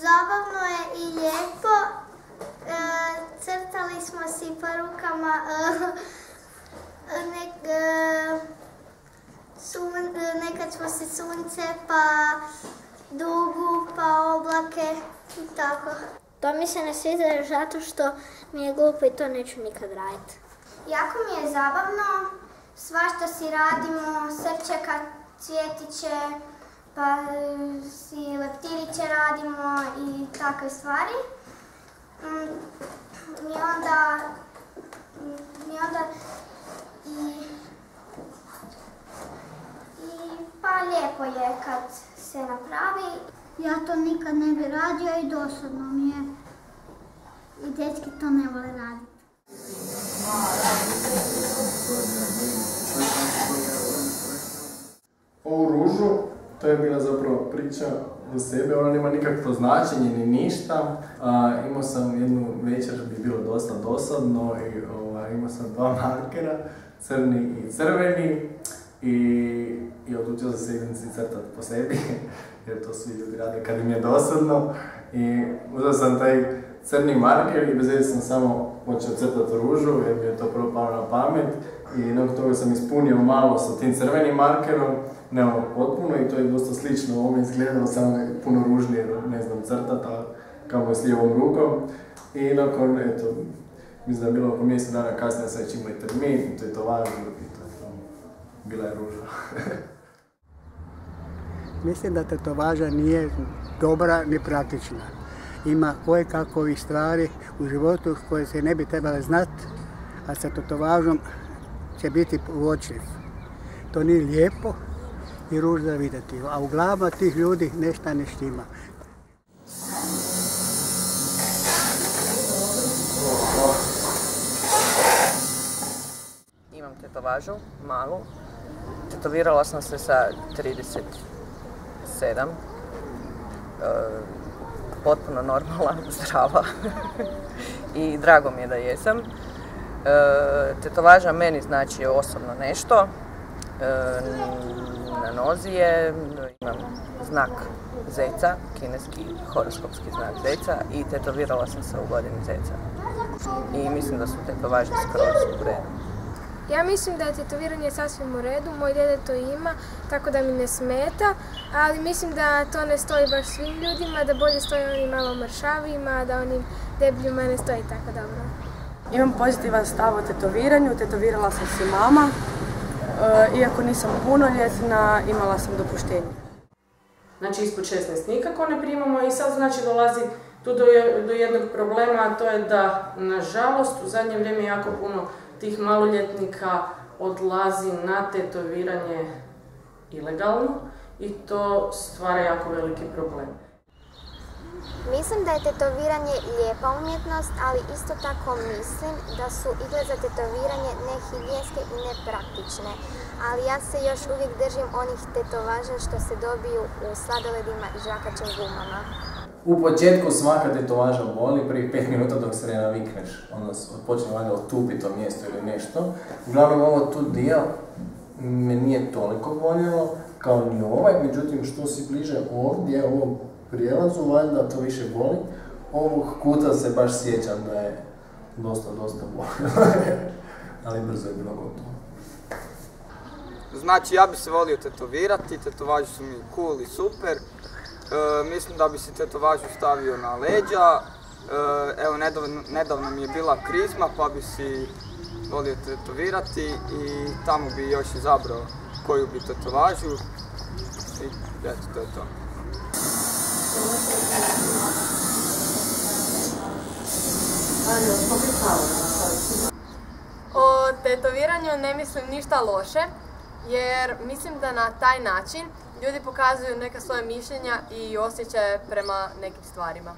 Zabavno je i lijepo. E, crtali smo si po rukama e, nek, e, sun, e, nekad smo si sunce, pa dugu, pa oblake i tako. To mi se ne sviđa zato što mi je glupo i to neću nikad raditi. Jako mi je zabavno, svašta si radimo, srčeka, cvjetiće, pa si leptiriće radimo i takve stvari. Mm, I onda, mm, i onda i, i pa lijepo je kad se napravi. Ja to nikad ne bi radio i dosadno mi je. I dečki to ne vole raditi. To je bila zapravo priča za sebe, ona nema nikakvo značenje ni ništa. A, imao sam jednu večer, bi bilo dosta dosadno i ovaj, imao sam dva markera, crni i crveni. I, i odlučio sam se idem crtati po sebi, jer to svi ljudi rade kad im je dosadno. I uzeo sam taj crni marker i bez sam samo počeo crtati ružu, jer mi je to prvo palo na pamet. I nakon toga sam ispunio malo sa tim crvenim markerom, ne ono potpuno i to je dosta slično ovome izgledalo, samo je puno ružnije, ne znam, crtati, a kao je s lijevom rukom. I nakon, eto, mislim da je bilo oko mjesec dana kasnije, sad već termin, to je to važno i to je to. Bila je ruža. Mislim da tetovaža nije dobra ni praktična. Ima koje kakovih stvari u životu koje se ne bi trebale znati, a sa tetovažom će biti uočljiv. To nije lijepo i ružno vidjeti, a u glavama tih ljudi nešto ne štima. Imam tetovažu, malu. Tetovirala sam se sa 37. E, potpuno normalna, zdrava. I drago mi je da jesam. E, tetovaža meni znači osobno nešto. E, na nozi je, imam znak zeca, kineski horoskopski znak zeca i tetovirala sam se u godini zeca. I mislim da su tetovaže skroz u redu. Ja mislim da je tetoviranje sasvim u redu, moj dede to ima, tako da mi ne smeta, ali mislim da to ne stoji baš svim ljudima, da bolje stoji onim malo mršavijima, da onim debljima ne stoji tako dobro. Imam pozitivan stav o tetoviranju, tetovirala sam si mama, e, iako nisam punoljetna, imala sam dopuštenje. Znači ispod 16 nikako ne primamo i sad znači dolazi tu do jednog problema, a to je da nažalost u zadnje vrijeme jako puno tih maloljetnika odlazi na tetoviranje ilegalno i to stvara jako veliki problem. Mislim da je tetoviranje lijepa umjetnost, ali isto tako mislim da su igle za tetoviranje nehigijenske i nepraktične. Ali ja se još uvijek držim onih tetovaža što se dobiju u sladoledima i žakaćim gumama. U početku svaka tetovaža boli, prvih 5 minuta dok se ne navikneš. Onda počne valjda otupi to mjesto ili nešto. Uglavnom ovo tu dio me nije toliko boljelo kao ni ovaj, međutim što si bliže ovdje, ovom prijelazu, valjda to više boli. Ovog kuta se baš sjećam da je dosta, dosta bolilo. Ali brzo je bilo gotovo. Znači, ja bi se volio tetovirati, tetovaže su mi cool i super. E, mislim da bi si tetovažu stavio na leđa. E, evo, nedavno, nedavno mi je bila krizma, pa bi si volio tetovirati i tamo bi još izabrao koju bi tetovažu. I eto, to je to. O tetoviranju ne mislim ništa loše, jer mislim da na taj način ljudi pokazuju neka svoja mišljenja i osjećaje prema nekim stvarima.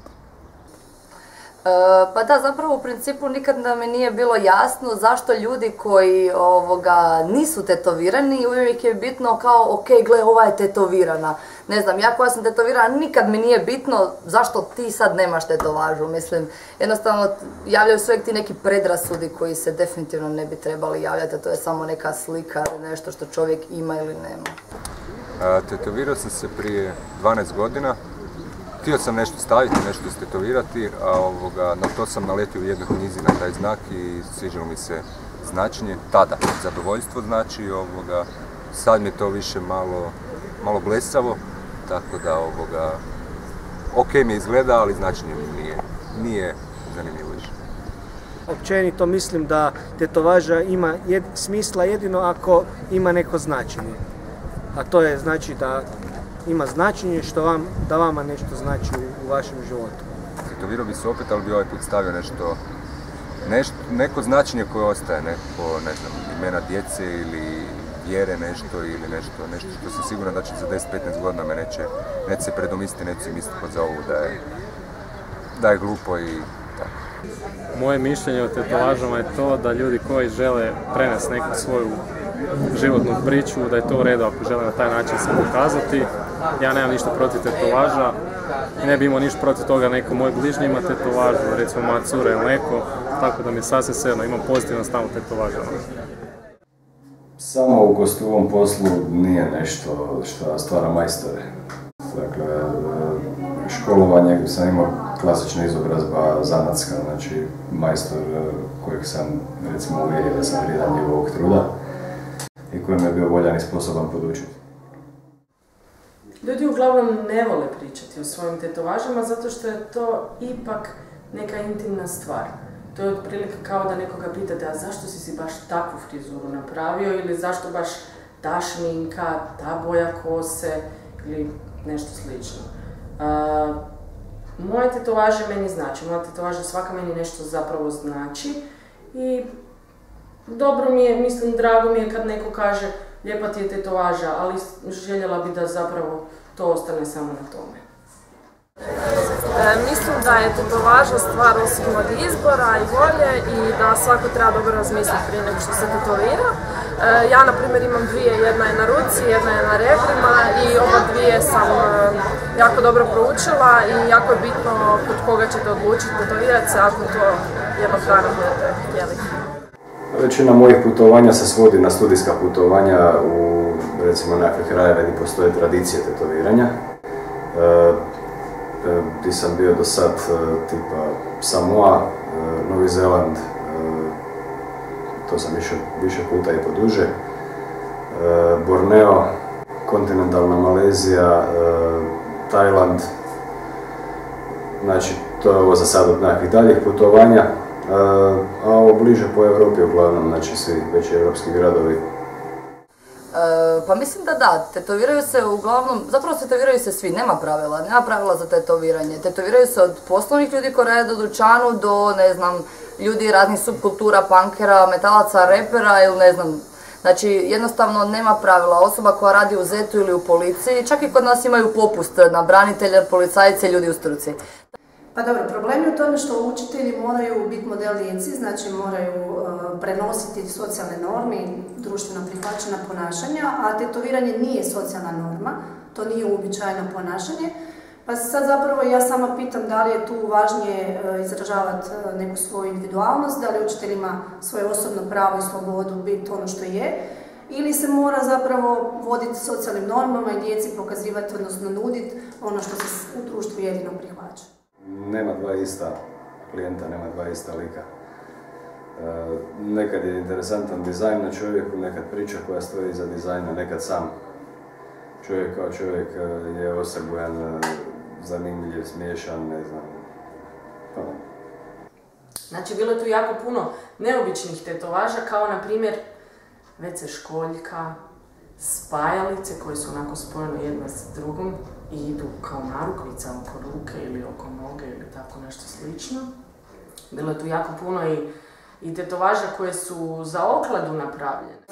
E, Pa da, zapravo u principu nikad da mi nije bilo jasno zašto ljudi koji ovoga nisu tetovirani uvijek je bitno kao ok, gle ova je tetovirana. Ne znam, ja koja sam tetovirana nikad mi nije bitno zašto ti sad nemaš tetovažu. Mislim, jednostavno javljaju se ti neki predrasudi koji se definitivno ne bi trebali javljati, a to je samo neka slika ili nešto što čovjek ima ili nema. Tetovirao sam se prije 12 godina. Htio sam nešto staviti, nešto istetovirati, a ovoga, na to sam naletio u jednoj knjizi na taj znak i sviđalo mi se značenje tada. Zadovoljstvo znači, ovoga, sad mi je to više malo, malo blesavo, tako da ovoga, ok mi izgleda, ali značenje mi nije, nije zanimljivo više. Općenito mislim da tetovaža ima smisla jedino ako ima neko značenje. A to je znači da ima značenje što vam, da vama nešto znači u, vašem životu. Tetovirao bi se opet, ali bi ovaj put stavio nešto, neko značenje koje ostaje, neko, ne znam, imena djece ili vjere nešto ili nešto, nešto što sam siguran da će za 10-15 godina me neće, neće se predomisliti, neće se misliti pod za ovu da je, da je glupo i tako. Moje mišljenje o tetovažama je to da ljudi koji žele prenesti neku svoju životnu priču, da je to u redu ako žele na taj način se pokazati. Ja nemam ništa protiv tetovaža ne bi imao ništa protiv toga neko moj bližnji ima tetovažu, recimo moja cura ili neko, tako da mi je sasvim svejedno, imam pozitivan stav tetovažama. Samo u ovom poslu nije nešto što stvara majstore. Dakle, školovanje sam imao klasična izobrazba zanatska, znači majstor kojeg sam recimo uvjerio da sam vrijedan njegovog truda i kojem je bio voljan i sposoban podučiti. Ljudi uglavnom ne vole pričati o svojim tetovažama zato što je to ipak neka intimna stvar. To je otprilike kao da nekoga pitate, a zašto si si baš takvu frizuru napravio ili zašto baš ta šminka, ta boja kose ili nešto slično. moje tetovaže meni znači, moja tetovaža svaka meni nešto zapravo znači i dobro mi je, mislim, drago mi je kad neko kaže lijepa ti je tetovaža, ali željela bi da zapravo to ostane samo na tome. E, mislim da je tetovaža stvar osobnog izbora i volje i da svako treba dobro razmisliti prije nego što se tetovira. E, ja, na primjer, imam dvije, jedna je na ruci, jedna je na rebrima i oba dvije sam e, jako dobro proučila i jako je bitno kod koga ćete odlučiti tetovirati se ako to jednog dana budete htjeli. Većina mojih putovanja se svodi na studijska putovanja u recimo nekakve krajeve gdje postoje tradicije tetoviranja. E, e sam bio do sad e, tipa Samoa, e, Novi Zeland, to sam više, više puta i poduže. Borneo, kontinentalna Malezija, Tajland. Znači, to je ovo za sad od nekakvih daljih putovanja a ovo bliže po Europi uglavnom, znači svi veći europski gradovi. E, pa mislim da da, tetoviraju se uglavnom, zapravo se tetoviraju se svi, nema pravila, nema pravila za tetoviranje. Tetoviraju se od poslovnih ljudi koji rade do dućanu do, ne znam, ljudi raznih subkultura, punkera, metalaca, repera ili ne znam. Znači, jednostavno nema pravila. Osoba koja radi u zetu ili u policiji, čak i kod nas imaju popust na branitelje, policajce, ljudi u struci. Pa dobro, problem je u tome što učitelji moraju biti model djeci, znači moraju uh, prenositi socijalne norme i društveno prihvaćena ponašanja, a tetoviranje nije socijalna norma, to nije uobičajeno ponašanje. Pa se sad zapravo ja sama pitam da li je tu važnije uh, izražavati uh, neku svoju individualnost, da li učitelj ima svoje osobno pravo i slobodu biti ono što je, ili se mora zapravo voditi socijalnim normama i djeci pokazivati, odnosno nuditi ono što se u društvu jedino prihvaća nema dva ista klijenta, nema dva ista lika. E, nekad je interesantan dizajn na čovjeku, nekad priča koja stoji iza dizajna, nekad sam čovjek kao čovjek e, je osebujan, e, zanimljiv, smiješan, ne znam. Pa znači, bilo je tu jako puno neobičnih tetovaža, kao na primjer WC školjka, spajalice koje su onako spojene jedna s drugom i idu kao narukvica oko ruke ili oko noge ili tako nešto slično. Bilo je tu jako puno i, i tetovaža koje su za okladu napravljene.